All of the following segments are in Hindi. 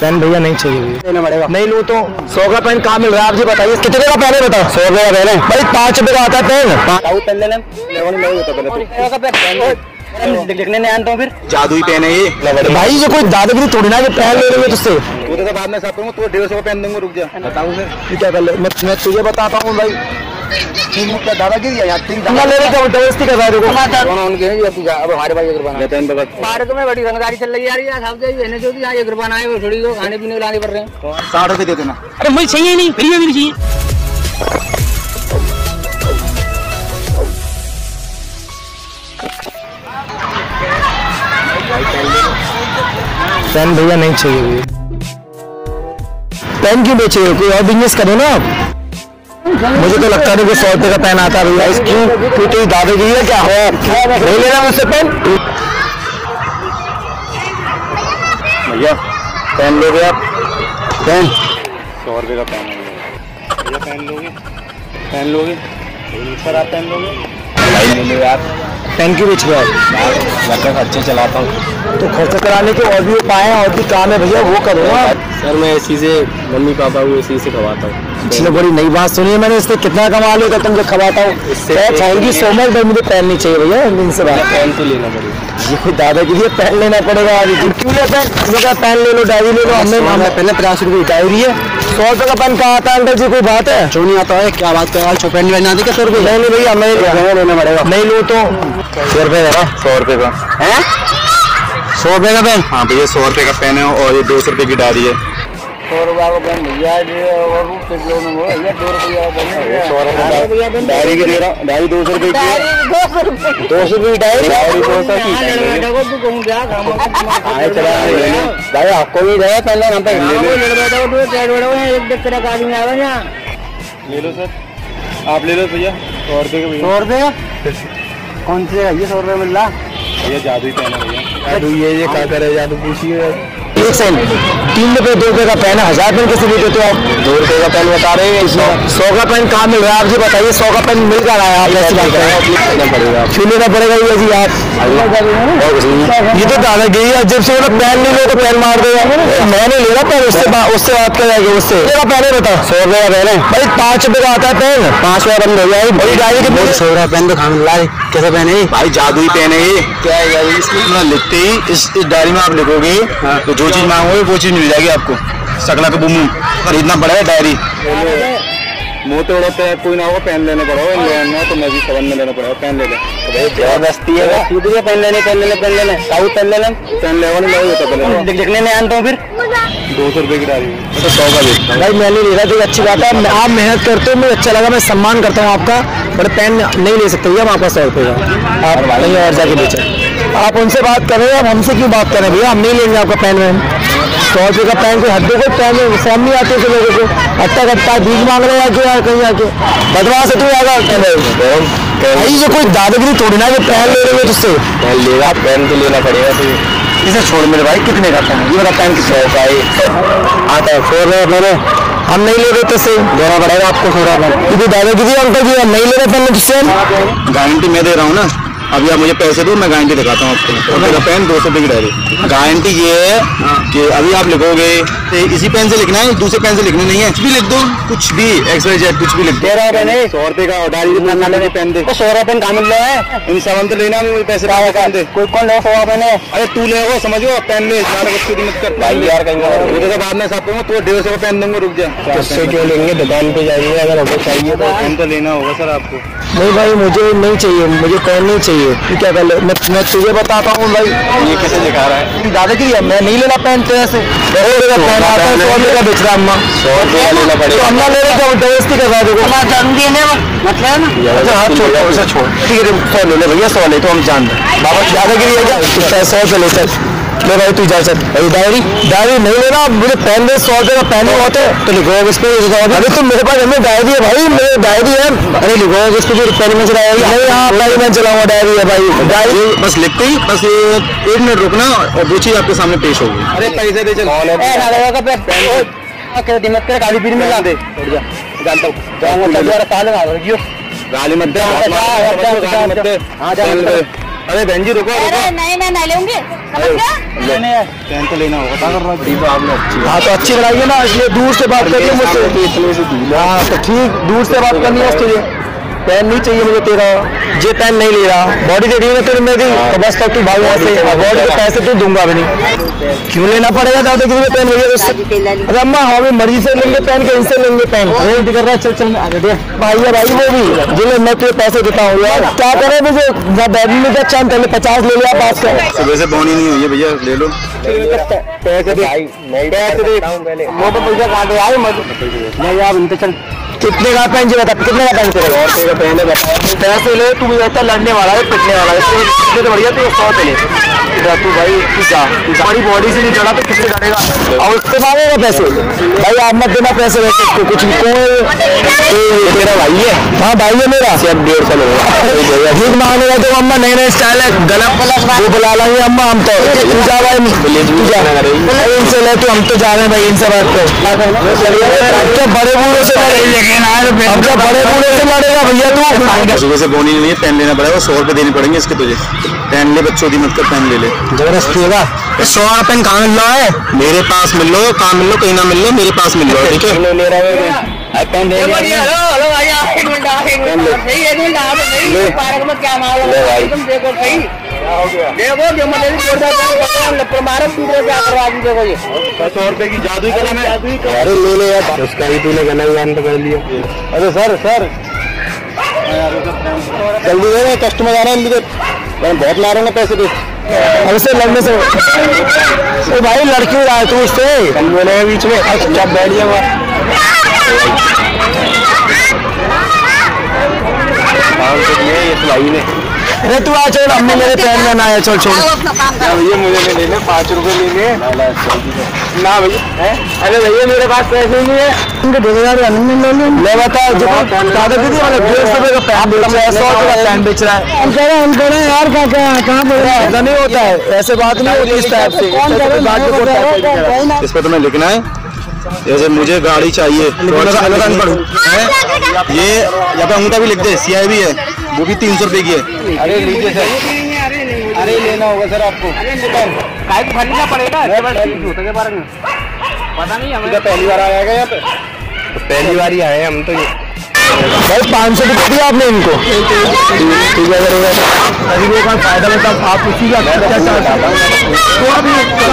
पेन भैया नहीं चाहिए भैया। नहीं लूँ तो सौ का पेन कहाँ मिल रहा है? आप जी बताइए। कितने का पेन है बताओ सौ रुपये का पेन है। भाई पाँच रुपये का आता है पेन। पेन ले लें लेवन ले होता पहले तो। पेन। लिखने नहीं आता हूँ फिर। जादुई पेन है ये। भाई ये कोई दादागिरी थोड़ी ना कि पेन ले रहे हो तुझसे। तो बाद में साथ करूँगा तो डेढ़ सौ का पेन दूँगा रुक जा। बताऊँ फिर क्या कर ले? मैं तुझे बताता हूँ भाई। तीन दादागिरी है यहाँ तीन ज़बरदस्ती कर है हैं। तू अब हमारे भाई अग्रवान ले पेन पार्क में बड़ी रंगदारी चल रही है साहब आए वो को खाने पीने लाने पड़ रहे हैं। साठ रुपए दे देना। अरे मुझे चाहिए नहीं भैया भी नहीं चाहिए। पेन भैया नहीं चाहिए। भैया पेन क्यों बेचिए कोई और बिज़नेस करो ना आप। मुझे तो लगता नहीं कि सौ रुपये का पेन आता भैया। इस क्यों क्यों तेरी दादागिरी है क्या? हो नहीं लेना मुझसे पेन भैया पेन लोगे आप? पेन सौ रुपए का पेन है भैया पेन लोगे? पेन लोगे? सर आप पेन लोगे? भाई ले लो यार। पेन क्यों बेच रहे हो घर खर्चे चलाता हूँ। तो खर्चा कराने के और भी उपाय हैं और भी काम है भैया वो करो सर मैं इसी से मम्मी पापा को इसी से खवाता हूँ। इसने बड़ी नई बात सुनी है मैंने इससे कितना कमा लिया तुमको खवाता हूँ। इससे- थैंक यू सो मच भाई मुझे पेन नहीं चाहिए भैया इनसे बात पेन तो लेना पड़ेगा। ये कोई दादागिरी है पेन लेना पड़ेगा अभी तुम क्यों ले पेन मुझे कहा पेन ले लो डायरी ले लो हमने हमने पहले पचास रुपये की डायरी है। सौ रुपये का पेन कहाँ आता है अंकल जी कोई बात है? क्यों नहीं आता है? क्या बात कर रहा है? पेन लेना आती क्या सौ रुपये नहीं भैया मैं नहीं लेना पड़ेगा। नहीं लूँ तो। सौ रुपए का? सौ रुपए का। हैं? सौ रुपये का पेन? हाँ भैया सौ रुपए का पेन है और ये दो सौ रुपए की डायरी है। का और किलो में दो रुपया डायरी की दे हूँ सौ रुपए की दो सौ रुपये दो सौ रुपये डायरी डायरी दो सौ की। हाँ, लड़का को कहूँ क्या काम आए चला भाई आपको भी गया पेन लेना पे बैठा हो तू बैठ बैठा एक देख कर आदमी आवा यहाँ ले लो सर। आप ले लो भैया। सौ रुपए के सौ रुपये? कौन से है? ये सौ रुपये मिल रहा? भैया जादुई पेन है भैया। जादू ये ये क्या करे? जादू पूछिए। एक सेकंड तीन रुपए दो रुपए का पेन है हज़ार पेन कैसे देते हो आप? दो रुपए का पेन बता रहे हैं इसमें। सौ का पेन कहाँ मिल रहा है? आप जी बताइए सौ का पेन मिल रहा है आप ऐसी बात कर हैं क्यों लेना पड़ेगा। ये जी आप। ये तो दादागिरी है जब से बोला पेन नहीं लो तो पेन मार देगा मैं नहीं ले रहा पेन उससे उससे बात कर जाएगी उससे। मेरा पेन है। बता सौ रुपए का पेन है। भाई पाँच रुपए का आता है पेन पाँच रुपया बंद हो गया बड़ी डायरी कितनी सौ रुपया पेन तो खाने ला कैसा पेन है? भाई जादुई पेन है ये। क्या है इसमें लिखते ही इस डायरी में आप लिखोगे तो जो चीज़ मांगोगे वो चीज़ मिल जाएगी आपको। सकला का बुमू खरीदना पड़ेगा डायरी। मुँह तोड़ो पे कोई ना होगा पेन लेना पड़ेगा लेना तो मैं भी सबन में लेना पड़ेगा पेन ले ले। ज़बरदस्ती है सीधे पेन लेने पेन लेने पेन लेने। साउथ पेन लेने। पेन ले नहीं लगेगा तो पहले नहीं आता हूँ फिर। दो सौ रुपए की डायरी। तो सौ का बेचता हूँ। भाई मैं नहीं ले रहा तो अच्छी बात है। आप मेहनत करते हो मुझे अच्छा लगा मैं सम्मान करता हूँ आपका बट पेन नहीं ले सकते भैया हम आपका सौ रुपये का। आप कहीं और जाके बेचें। आप उनसे बात कर रहे हैं अब हमसे क्यों बात कर रहे हैं? भैया हम नहीं लेंगे आपका पेन वैन। सौ रुपये का पेन कोई हड्डे को पेन फॉर्म नहीं आते थे लोगों को। अट्टा कट्टा बीज मांग रहे हैं आके यार कहीं आके बदवा से तू आएगा भाई ये कोई दादागिरी थोड़ी ना कि पेन ले रहे हो तुझसे। पेन लेगा पेन तो लेना पड़ेगा तो। इसे छोड़ मेरे भाई कितने का पेन ये वाला पेन कितने का है? आता है फोर रहे मैंने हम नहीं ले रहे तुझसे। देना पड़ेगा आपको थोड़ा पेन क्योंकि दादागिरी अंकल जी हम नहीं ले रहे पेन तुझसे। गारंटी मैं दे रहा हूँ ना। अभी आप मुझे पैसे दो मैं गारंटी दिखाता हूँ आपको। रुपए का पेन दो सौ रुपए की डायरी गारंटी ये है कि अभी आप लिखोगे तो इसी पेन से लिखना है दूसरे पेन से लिखना नहीं है। कुछ भी लिख दो। कुछ भी एक्स वाई जेड कुछ भी लिख दो। पेन है सौ रुपए का डायरी पेन दे। तो सौ रुपये पेन कहाँ मिल रहा है इन सामान तो लेना भी पैसे कोई कौन ले सौ पेन है अरे तू ले समझो पेन ले ज़्यादा बच्चों की मत कर। भाई यार कहीं तो बाद में करूँगा तो डेढ़ सौ का पेन दूँगा रुक जा। क्यों लेंगे? दुकान पे जाइए अगर हमको चाहिए तो। पेन तो लेना होगा सर आपको। नहीं भाई मुझे नहीं चाहिए मुझे कौन नहीं चाहिए? तू क्या कर ले? मैं, मैं तुझे बताता हूँ भाई। ये कैसे दिखा रहा है? दादागिरी है मैं नहीं लेना पहनते ऐसे का है रुपये का बेच रहा अम्मा। सौ रुपया लेना तो पड़ेगा। अम्मा ले रहे कर रहा है मतलब अच्छा हाथ छोड़ छोड़। ठीक है सौ ले लो भैया सौ ले तो हम जान रहे बाबा दादागिरी है क्या सौ से ले सर ले भाई तू सर भाई डायरी डायरी नहीं लेना मुझे पेन दे सौ रुपये का पेन होते तो लिखो इस पे अरे तुम मेरे पास हमें डायरी है भाई मेरे डायरी है। अरे लिखो इस पे जो पेन में चलाएगा नहीं हाँ भाई मैं चलाऊँगा डायरी है भाई। डायरी? बस लिखते ही बस एक मिनट रुकना और दो चीज़ आपके सामने पेश होगी। अरे पैसे दे चल। दिमाग कर पीर में ला दे। जानता हूँ। जाऊँगा गाली मत दे। हाँ, जा। अरे बहन जी रुको अरे नहीं मैं नहीं लेंगे पेन तो लेना होगा। क्या कर रहा है तो अच्छी लड़ाई है ना इसलिए दूर से बात करिए मुझसे। इतने से दूर हाँ। तो ठीक दूर से बात करनी है तुझे पेन नहीं चाहिए मुझे तेरा ये पेन नहीं ले रहा। बॉडी दे रही है तेरे मेरी। तो बस तक तू भाग यहाँ से। बॉडी के पैसे तो दूँगा भी नहीं। क्यों लेना पड़ेगा दादा किसी में पेन भैया उससे अरे अम्मा हमें मर्ज़ी से लेंगे पेन के इनसे लेंगे पेन। रेट कर रहा है चल चल। भाई है भाई वो भी। जिन्हें मैं तुझे पैसे देता हूँ यार। क्या करे मुझे? बैडमिंटन में क्या चाँद पहले पचास ले लिया पास कर। सुबह से बोनी नहीं हुई है भैया ले लो। पैसे दे। पैसे दे। वो तो पैसा आए मत। नहीं यार इनसे चल। कितने का पेन जी बता कितने का पेन और तेरा पेन है पैसे ले तू भी लगता लड़ने वाला है पिटने वाला है। इससे इससे तो बढ़िया तू सौ ले तू भाई तू जा हमारी बॉडी से नहीं चढ़ा तो किससे लड़ेगा और उससे मांगेगा पैसे? भाई आप मत देना पैसे वैसे इसको कुछ कौन भाई है। हाँ भाई है मेरा। सिर्फ़ डेढ़ सौ लोग ठीक मांगेगा तो अम्मा नए नए स्टाइल है गलत वो बुला लेंगे अम्मा हम तो तू जा भाई तू जा। इनसे ले तू हम तो जा रहे हैं भाई इनसे बात कर। बड़े बूढ़े से लड़े हम क्या बड़े बूढ़े से लड़ेगा भैया तू? सुबह से बोनी नहीं है पेन लेना पड़ेगा सौ रुपए देने पड़ेंगे इसके तुझे। पेन ले बच्चों की मत कर पेन ले ले। ज़बरदस्ती होगा सौ वाला पेन कहाँ मिल रहा है? मेरे पास मिल लो कहाँ मिल लो कहीं ना मिल लो मेरे पास मिल लो ठीक है? ले रहा है। पेन दे हेलो हेलो भैया एक मिनट आओ, एक मिनट। आओ। सही एक मिनट आओ, सही पार्क में क्या मामला है? तुम देखो सही? देखो जो जोरदार काम करते हैं लपड़ मारो पूरे क्या करवा दी देखो ये सौ रुपए की जादू कलम है। अरे ले ले यार उसका ही तूने गना ज्ञान तो कर लिया। अरे सर सर। जल्दी दे रहे कस्टमर आ रहे हैं इनके। मैं बहुत ला रहा हूँ पैसे अब उससे लड़ने से ओ भाई लड़की रहा है तू उससे। कल बोले बीच में। चुपचाप बैठ गया वहाँ ये तो भाई ने अरे तू आ चल अम्मी मेरे पैन में ना आया चल छोड़। भैया मुझे नहीं लेने पाँच रुपए लेने ना भैया अरे भैया मेरे पास पैसे नहीं है। इनके दो हज़ार ले बता जो दादा दीदी वाले डेढ़ सौ का पैन बेच रहा है सौ का पैन बेच रहा है। हम कह रहे हम कह रहे यार क्या क्या कहाँ पर ऐसा नहीं होता है ऐसे बात नहीं होती इस टाइप से। कौन कह रहे इस पर तुम्हें लिखना है। जैसे मुझे गाड़ी चाहिए ये यहाँ पे अंगूठा भी लिख दे भी है। वो भी तीन सौ रुपए की है। अरे लीजिए सर। अरे लेना होगा सर आपको। काय खरीदना पड़ेगा? बारे में। पता नहीं हमें। पहली बार आया यहाँ पे? पहली बार ही आए हम तो ये। भाई पाँच सौ रुपये दिया आपने इनको। ठीक है करेगा अभी एक बार फ़ायदा बता आप उसी का तो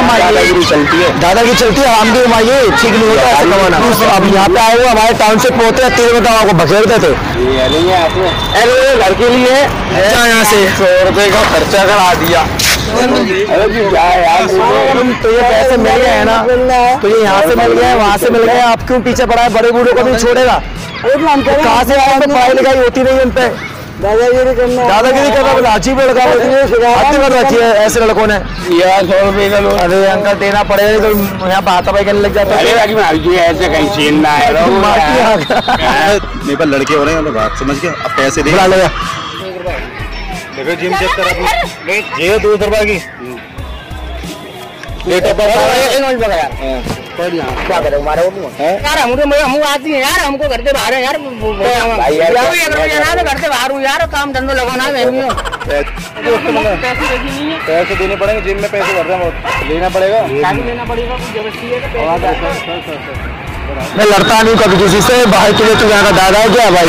दादागिरी चलती है दादागिरी चलती है हम भी कमाइए ठीक नहीं होता ऐसा कमाना। अब यहाँ पे आए हुए हमारे टाउन से पहुँचे तीन मिनट आपको भखेरते थे अरे घर के लिए यहाँ से। सौ रुपए का खर्चा करा दिया। अरे जी क्या है यार? तो ये पैसे मिल गए हैं ना। तो ये यहाँ से मिल गए हैं वहाँ से मिल गए हैं। आप क्यों पीछे पड़ा है? बड़े बूढ़ों को भी छोड़ेगा। कहाँ से आया तो पढ़ाई लिखाई होती नहीं उन पे। दादागिरी करना दादागिरी करना बोला अच्छी पे लगा हत्या कर रखी है ऐसे लड़कों ने। यार सौ रुपए का लो अरे अंकल देना पड़ेगा तो यहाँ बात भाई करने लग जाता है। ऐसे कहीं छीन ना गया। मेरे पास लड़के हो रहे हैं बात समझ गया अब पैसे दे बुला लेगा देखो जिम चेक कर अपनी। ये दो रुपए की। क्या करें हमारे वो यार हमको हम आती है यार हमको घर से बाहर है यार। तो घर से बाहर हूँ यार काम धंधो लगाना है पैसे नहीं है। पैसे देने पड़ेंगे जिम में पैसे भर रहे हैं लेना पड़ेगा। लेना पड़ेगा तो मैं लड़ता नहीं कभी किसी से। भाई के लिए तू यहाँ का दादा है क्या भाई?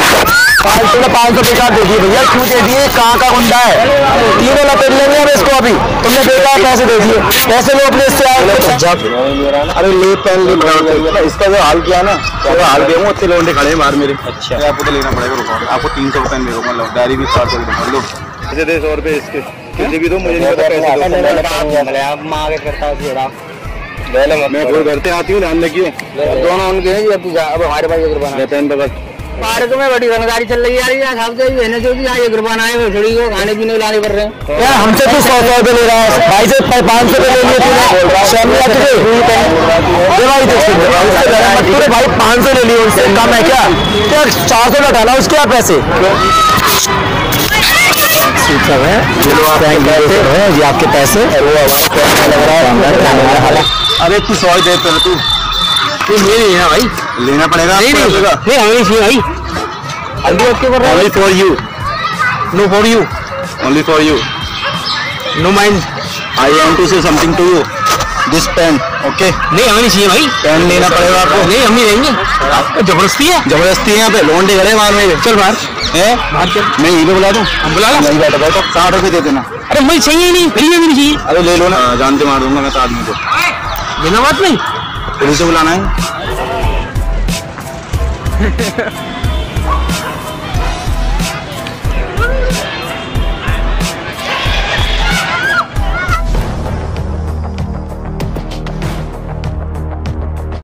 पाँच सौ पाँच सौ बेकार दे दिए भैया। क्यों दे दिए कहाँ का गुंडा है? तीनों लपेट लेंगे हम इसको अभी। तुमने बेकार पैसे दे दिए। पैसे लो अपने इससे आए। अरे ले पेन ले इसका जो हाल किया ना तो हाल किया हूँ अच्छे लोग खड़े हैं बाहर मेरे। अच्छा। आपको तो लेना पड़ेगा रुको। आपको तीन सौ पेन दे दूँगा लो। डायरी भी सात सौ रुपये लो। इसे दे सौ रुपये इसके। मुझे भी दो मुझे नहीं पता पैसे दो मैं घर से आती हूँ ध्यान रखिए। दोनों उनके हैं अब तू हमारे पास ले बस। पार्क में बड़ी रंगदारी चल रही है यार साहब से बहने जो भी यहाँ एक रुपया आए हुए थोड़ी को खाने पीने लाने पड़ रहे हैं। यार हमसे तू सौ सौ रुपये ले रहा है। भाई से पाँच सौ रुपये ले लिए ये भाई पाँच सौ ले लिए उससे कम है क्या? क्या चार सौ लौटाना उसके यहाँ पैसे? है ये आपके पैसे। और वो हमारे लग रहा है। अरे तू सौ दे पहले तू। ये मेरी है भाई। लेना पड़ेगा नहीं आपको नहीं। नहीं हमें नहीं भाई। अभी ओके कर रहा Only for you. No for you Only for you. No mind I want to say something to you this pen okay नहीं हमें नहीं चाहिए भाई। पेन लेना पड़ेगा आपको। नहीं हम नहीं लेंगे। ज़बरदस्ती है। ज़बरदस्ती है यहाँ पे। लोन खड़े बाहर में। चल बाहर। है? बाहर चल। मैं यहीं पे बुला दूँ? बुला ला। नहीं बैठो बैठो। साठ रुपए दे देना। अरे मुझे चाहिए नहीं। फ्री में भी नहीं चाहिए। अरे ले लो ना। जानते मार दूँगा मैं तो आदमी को बिना बात नहीं पुलिस से बुलाना है।